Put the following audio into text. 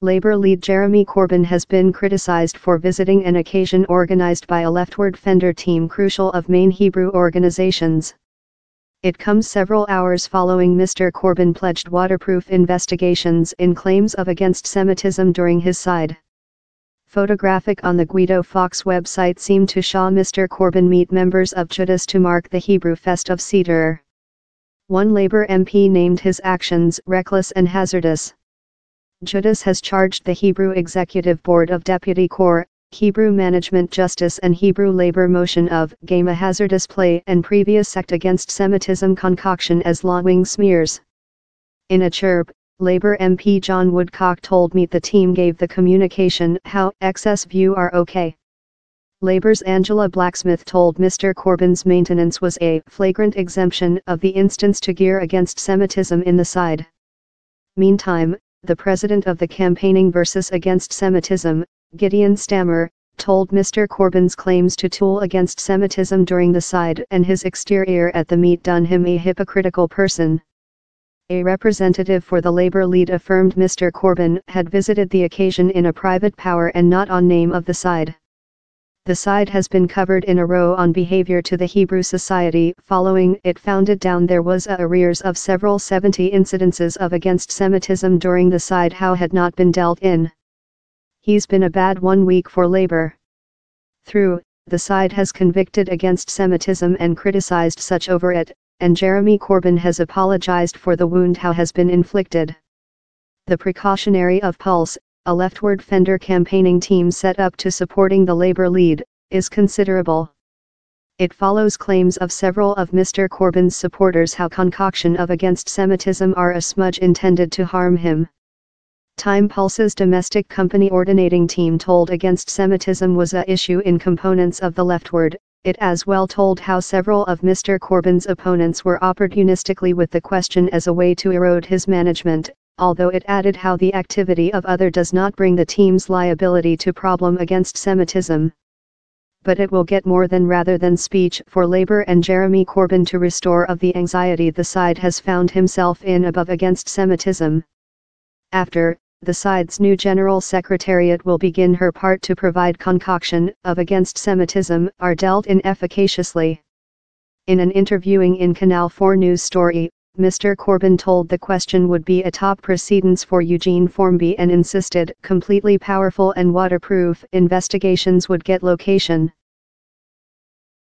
Labour lead Jeremy Corbyn has been criticised for visiting an occasion organised by a leftward Fender team crucial of main Hebrew organisations. It comes several hours following Mr. Corbyn pledged waterproof investigations in claims of against Semitism during his side. Photographic on the Guido Fawkes website seemed to show Mr. Corbyn meet members of Jewdas to mark the Hebrew Fest of Seder. One Labour MP named his actions reckless and hazardous. Jewdas has charged the Hebrew Executive Board of Deputy Corps, Hebrew Management Justice and Hebrew Labor Motion of game a hazardous play and previous sect against Semitism concoction as law-wing smears. In a chirp, Labour MP John Woodcock told me the team gave the communication how excess view are okay. Labour's Angela Blacksmith told Mr. Corbyn's maintenance was a flagrant exemption of the instance to gear against Semitism in the side. Meantime, the president of the Campaigning versus Against Semitism, Gideon Stammer, told Mr. Corbyn's claims to tool against Semitism during the side and his exterior at the meet done him a hypocritical person. A representative for the Labour lead affirmed Mr. Corbyn had visited the occasion in a private power and not on name of the side. The side has been covered in a row on behavior to the Hebrew Society following it founded down there was a arrears of several 70 incidences of against Semitism during the side how had not been dealt in. He's been a bad one week for labor. Through, the side has convicted against Semitism and criticized such over it, and Jeremy Corbyn has apologized for the wound how has been inflicted. The precautionary of Pulse, a leftward Fender campaigning team set up to supporting the Labour lead, is considerable. It follows claims of several of Mr. Corbyn's supporters how concoction of against Semitism are a smudge intended to harm him. Time Pulse's domestic company ordinating team told against Semitism was a issue in components of the leftward, it as well told how several of Mr. Corbyn's opponents were opportunistically with the question as a way to erode his management, although it added how the activity of other does not bring the team's liability to problem against Semitism. But it will get more than rather than speech for Labour and Jeremy Corbyn to restore of the anxiety the side has found himself in above against Semitism. After, the side's new General Secretariat will begin her part to provide concoction of against Semitism are dealt in efficaciously. In an interviewing in Canal 4 News story, Mr. Corbyn told the question would be a top precedence for Eugene Formby and insisted completely powerful and waterproof investigations would get location.